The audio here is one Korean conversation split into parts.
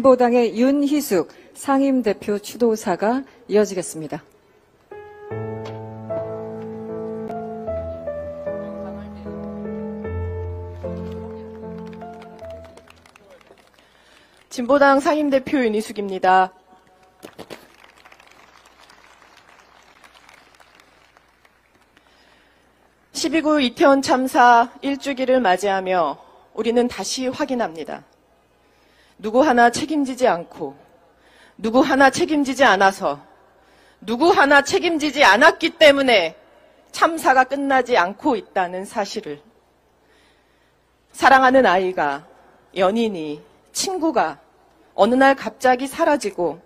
진보당의 윤희숙 상임대표 추도사가 이어지겠습니다. 진보당 상임대표 윤희숙입니다. (12구) 이태원 참사 1주기를 맞이하며 우리는 다시 확인합니다. 누구 하나 책임지지 않고 누구 하나 책임지지 않아서 누구 하나 책임지지 않았기 때문에 참사가 끝나지 않고 있다는 사실을 사랑하는 아이가 연인이 친구가 어느 날 갑자기 사라지고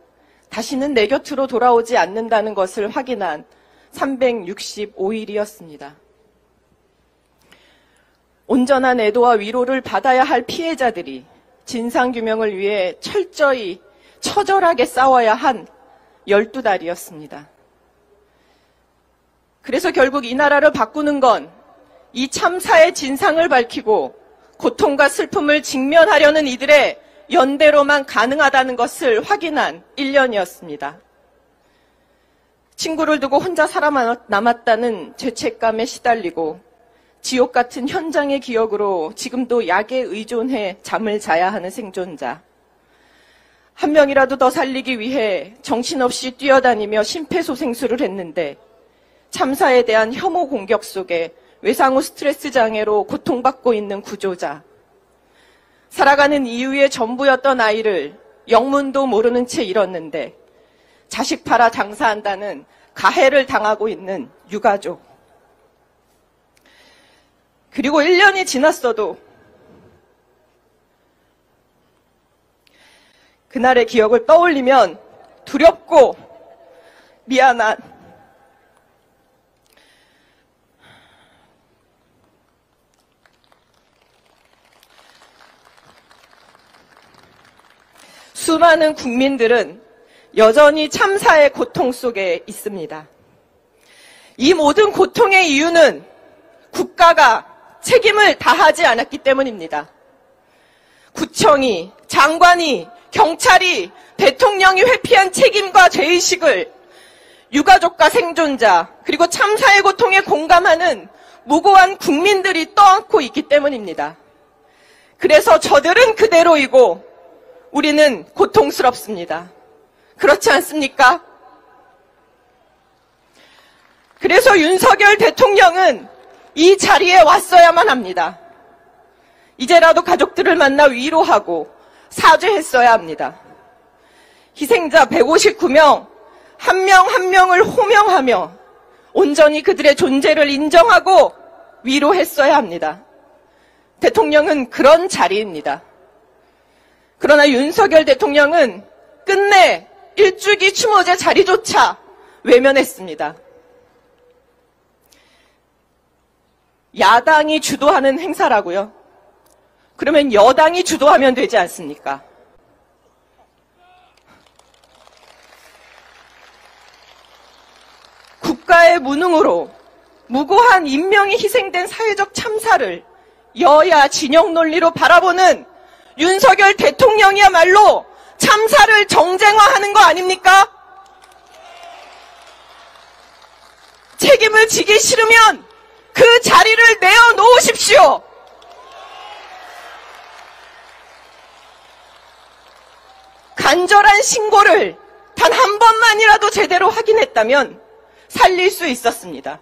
다시는 내 곁으로 돌아오지 않는다는 것을 확인한 365일이었습니다. 온전한 애도와 위로를 받아야 할 피해자들이 진상규명을 위해 철저히 처절하게 싸워야 한 12달이었습니다. 그래서 결국 이 나라를 바꾸는 건 이 참사의 진상을 밝히고 고통과 슬픔을 직면하려는 이들의 연대로만 가능하다는 것을 확인한 1년이었습니다. 친구를 두고 혼자 살아남았다는 죄책감에 시달리고 지옥 같은 현장의 기억으로 지금도 약에 의존해 잠을 자야 하는 생존자. 한 명이라도 더 살리기 위해 정신없이 뛰어다니며 심폐소생술을 했는데 참사에 대한 혐오 공격 속에 외상후 스트레스 장애로 고통받고 있는 구조자. 살아가는 이유의 전부였던 아이를 영문도 모르는 채 잃었는데 자식 팔아 장사한다는 가해를 당하고 있는 유가족. 그리고 1년이 지났어도 그날의 기억을 떠올리면 두렵고 미안한 수많은 국민들은 여전히 참사의 고통 속에 있습니다. 이 모든 고통의 이유는 국가가 책임을 다하지 않았기 때문입니다. 구청이, 장관이, 경찰이, 대통령이 회피한 책임과 죄의식을 유가족과 생존자, 그리고 참사의 고통에 공감하는 무고한 국민들이 떠안고 있기 때문입니다. 그래서 저들은 그대로이고 우리는 고통스럽습니다. 그렇지 않습니까? 그래서 윤석열 대통령은 이 자리에 왔어야만 합니다. 이제라도 가족들을 만나 위로하고 사죄했어야 합니다. 희생자 159명, 한명한 명을 호명하며 온전히 그들의 존재를 인정하고 위로했어야 합니다. 대통령은 그런 자리입니다. 그러나 윤석열 대통령은 끝내 일주기 추모제 자리조차 외면했습니다. 야당이 주도하는 행사라고요? 그러면 여당이 주도하면 되지 않습니까? 국가의 무능으로 무고한 인명이 희생된 사회적 참사를 여야 진영 논리로 바라보는 윤석열 대통령이야말로 참사를 정쟁화하는 거 아닙니까? 책임을 지기 싫으면 그 자리를 내어놓으십시오. 간절한 신고를 단 한 번만이라도 제대로 확인했다면 살릴 수 있었습니다.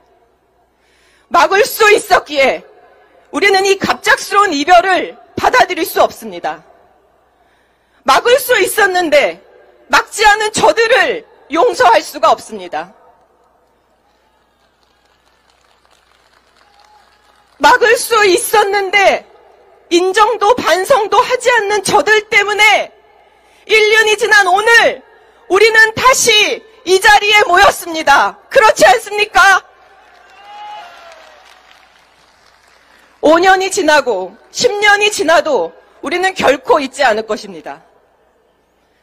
막을 수 있었기에 우리는 이 갑작스러운 이별을 받아들일 수 없습니다. 막을 수 있었는데 막지 않은 저들을 용서할 수가 없습니다. 막을 수 있었는데 인정도 반성도 하지 않는 저들 때문에 1년이 지난 오늘 우리는 다시 이 자리에 모였습니다. 그렇지 않습니까? 5년이 지나고 10년이 지나도 우리는 결코 잊지 않을 것입니다.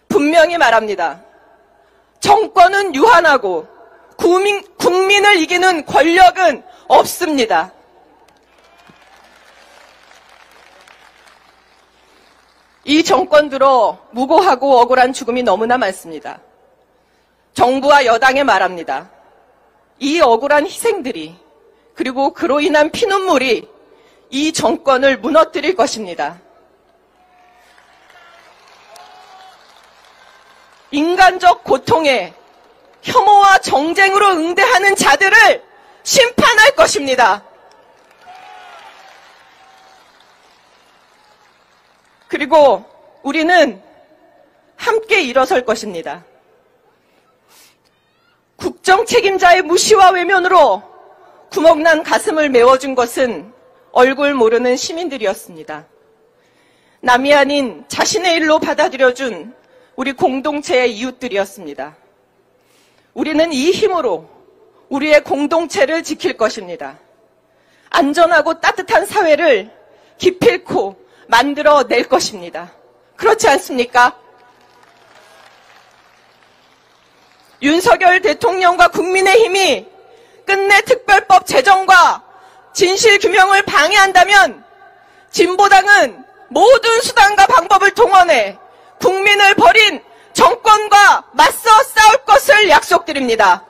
분명히 말합니다. 정권은 유한하고 국민, 국민을 이기는 권력은 없습니다. 이 정권 들어 무고하고 억울한 죽음이 너무나 많습니다. 정부와 여당에 말합니다. 이 억울한 희생들이 그리고 그로 인한 피눈물이 이 정권을 무너뜨릴 것입니다. 인간적 고통에 혐오와 정쟁으로 응대하는 자들을 심판할 것입니다. 그리고 우리는 함께 일어설 것입니다. 국정 책임자의 무시와 외면으로 구멍난 가슴을 메워준 것은 얼굴 모르는 시민들이었습니다. 남이 아닌 자신의 일로 받아들여준 우리 공동체의 이웃들이었습니다. 우리는 이 힘으로 우리의 공동체를 지킬 것입니다. 안전하고 따뜻한 사회를 기필코 만들어 낼 것입니다. 그렇지 않습니까? 윤석열 대통령과 국민의힘이 끝내 특별법 제정과 진실규명을 방해한다면 진보당은 모든 수단과 방법을 동원해 국민을 버린 정권과 맞서 싸울 것을 약속드립니다.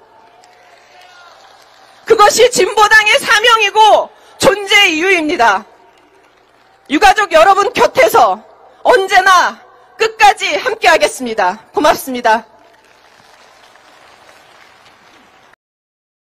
그것이 진보당의 사명이고 존재 이유입니다. 유가족 여러분 곁에서 언제나 끝까지 함께 하겠습니다. 고맙습니다.